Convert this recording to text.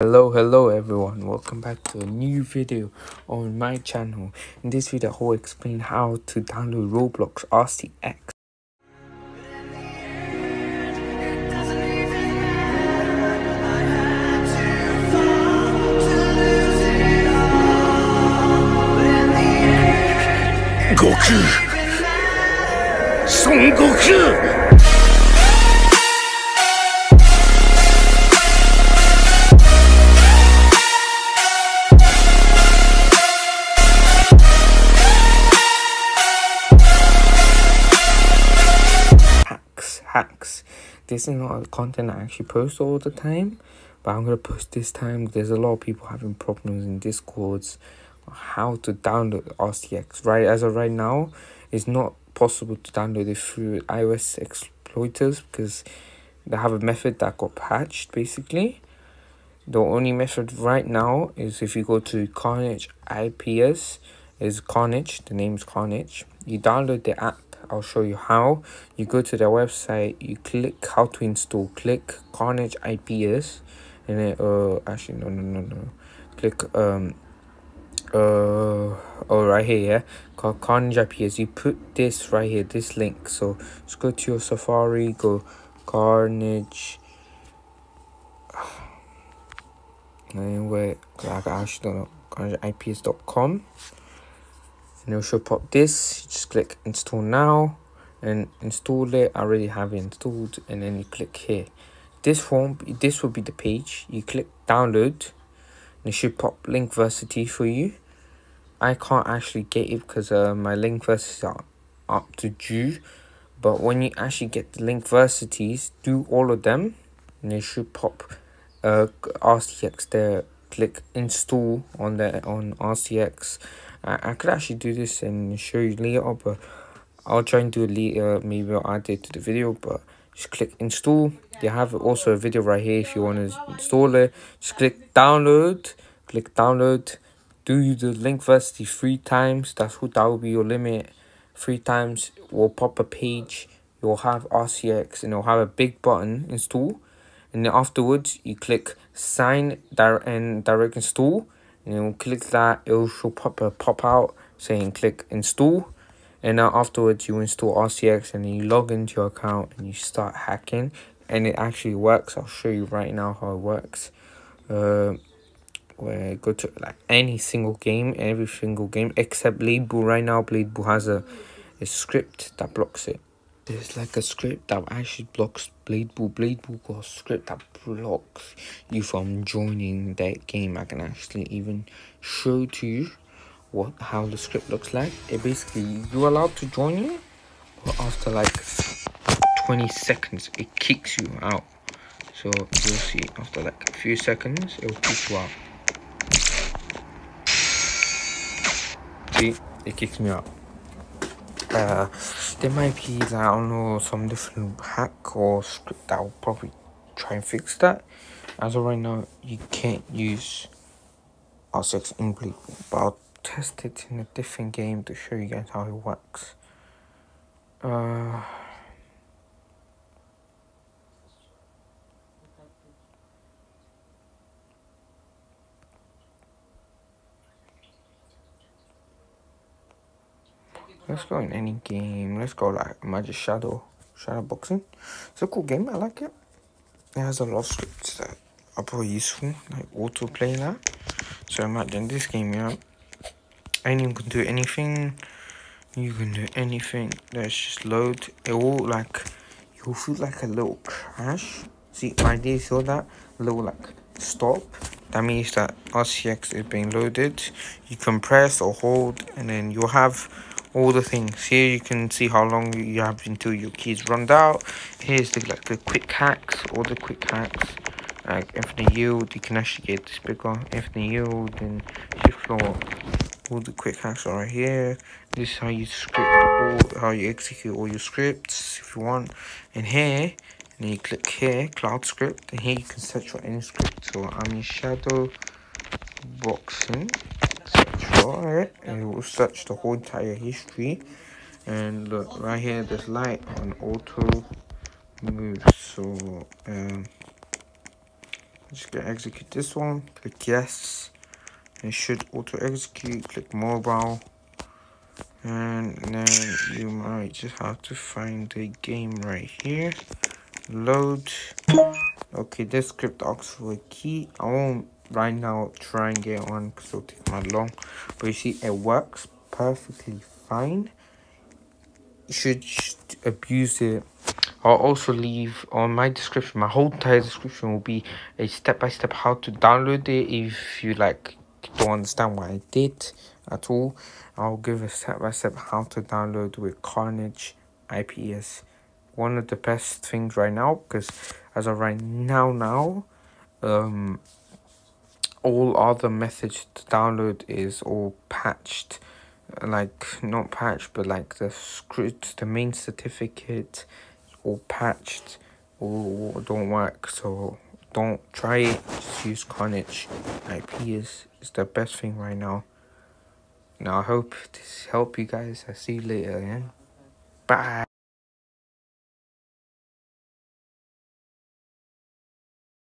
hello hello everyone. Welcome back to a new video on my channel. In this video i will explain how to download roblox rcx Goku. Son Goku This is not content I actually post all the time, but I'm gonna post this time. There's a lot of people having problems in Discords how to download RCX. Right as of right now, it's not possible to download it through iOS exploiters because they have a method that got patched basically. The only method right now is if you go to Carnage IPS, is Carnage, the name is Carnage. You download the app I'll show you how. You go to their website, you click how to install, click Carnage IPS, and then uh actually no no no no, click um uh oh right here yeah Carnage IPS. You put this right here, this link. So just go to your Safari, go Carnage. Anyway, like I actually don't know carnageips.com and it'll show pop this just click install now and install it i already have it installed and then you click here. This form this will be the page. You click download and it should pop link Linkvertise for you. I can't actually get it because uh, my Linkvertises are up to due but when you actually get the link Linkvertises do all of them and it should pop uh rcx there click install on the on rcx I, I could actually do this and show you later, but I'll try and do it later. Maybe I'll add it to the video, but just click install. You have also a video right here if you want to install it. Just click download. Click download. Do the Linkvertise three times. That's who that will be your limit. Three times will pop a page. You'll have RCX and it'll have a big button install. And then afterwards, you click sign and direct install. And you click that it will pop a pop out saying click install. And now afterwards you install rcx and then you log into your account and you start hacking. And it actually works. I'll show you right now how it works. Uh where go to like any single game every single game except blade right now blade has a, a script that blocks it there's like a script that actually blocks Blade Ball. Blade Ball got a script that blocks you from joining that game. I can actually even show to you what how the script looks like. It basically you're allowed to join you, but after like 20 seconds it kicks you out. So you'll see after like a few seconds it will kick you out. See, it kicks me out. Uh, there might be I don't know some different hack or script that will probably try and fix that. As of right now, you can't use R6 in Bleak, but I'll test it in a different game to show you guys how it works. Uh. Let's go in any game. Let's go like Magic Shadow. Shadow Boxing. It's a cool game. I like it. It has a lot of scripts that are probably useful. Like autoplay that. So imagine this game, yeah. Anyone can do anything. You can do anything. Let's just load. It will like you'll feel like a little crash. See right there, feel that? A little like stop. That means that RCX is being loaded. You can press or hold and then you'll have all the things. Here you can see how long you have until your keys run out. Here's the like the quick hacks all the quick hacks. Like infinite yield you can actually get this bigger infinite yield and shift floor. All the quick hacks are right here. This is how you script all how you execute all your scripts if you want. And here and you click here cloud script. And here you can search for any script so i'm in shadow boxing it and it will search the whole entire history. And look right here there's light on auto move so um just gonna execute this one click yes it should auto execute click mobile. And then you might just have to find the game right here. Load. Okay this script asks for a key. I won't right now try and get one because it'll take my long but you see it works perfectly fine you should abuse it I'll also leave on my description, my whole entire description will be a step-by-step -step how to download it if you like don't understand what I did at all. I'll give a step-by-step -step how to download with Carnage IPS. One of the best things right now because as of right now now, um, all other methods to download is all patched like not patched but like the script the main certificate all patched or don't work so don't try it. Just use carnage. Ip is, is the best thing right now. Now i hope this help you guys. I see you later again bye